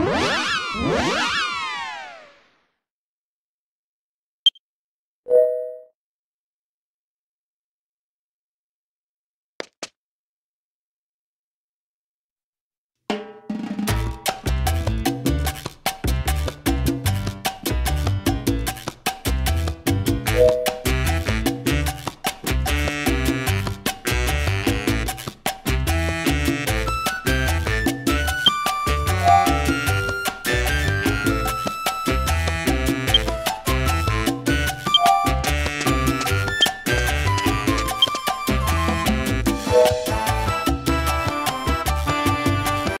What?